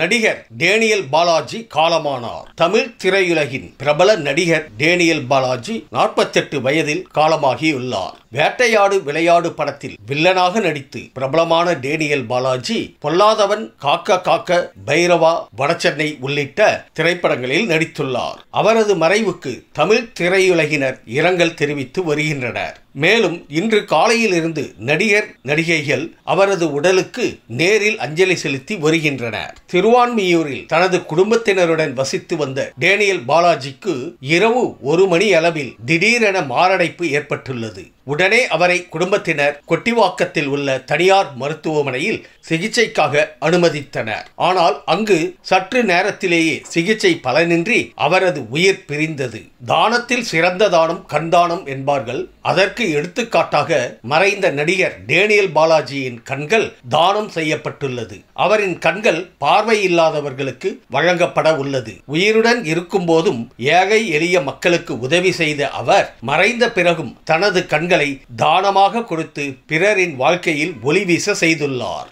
நடிகர் டேனியல் பாலாஜி காலமானார். தமிழ் திரையுலகின் பிரபல நடிகர் டேனியல் பாலாஜி நாற்பத்தெட்டு வயதில் காலமாகியுள்ளார். வேட்டையாடு விளையாடு படத்தில் வில்லனாக நடித்து பிரபலமான டேனியல் பாலாஜி பொல்லாதவன் காக்க காக்க பைரவா வடசென்னை உள்ளிட்ட திரைப்படங்களில் நடித்துள்ளார். அவரது மறைவுக்கு தமிழ் திரையுலகினர் இரங்கல் தெரிவித்து வருகின்றனர். மேலும் இன்று காலையிலிருந்து நடிகர் நடிகைகள் அவரது உடலுக்கு நேரில் அஞ்சலி செலுத்தி வருகின்றனர். திருவான்மியூரில் தனது குடும்பத்தினருடன் வசித்து வந்த டேனியல் பாலாஜிக்கு இரவு ஒரு மணி அளவில் திடீரென மாரடைப்பு ஏற்பட்டுள்ளது. உடனே அவரை குடும்பத்தினர் கொட்டிவாக்கத்தில் உள்ள தனியார் மருத்துவமனையில் சிகிச்சைக்காக அனுமதித்தனர். ஆனால் அங்கு சற்று நேரத்திலேயே சிகிச்சை பலனின்றி அவரது உயிர் பிரிந்தது. தானத்தில் சிறந்த தானம் கண்தானம் என்பார்கள். அதற்கு எடுத்துக்காட்டாக மறைந்த நடிகர் டேனியல் பாலாஜியின் கண்கள் தானம் செய்யப்பட்டுள்ளது. அவரின் கண்கள் பார்வை இல்லாதவர்களுக்கு வழங்கப்பட உள்ளது. உயிருடன் இருக்கும் போதும் ஏழை எளிய மக்களுக்கு உதவி செய்த அவர் மறைந்த பிறகும் தனது கண்கள் தானமாக கொடுத்து பிறரின் வாழ்க்கையில் ஒளி வீச செய்துள்ளார்.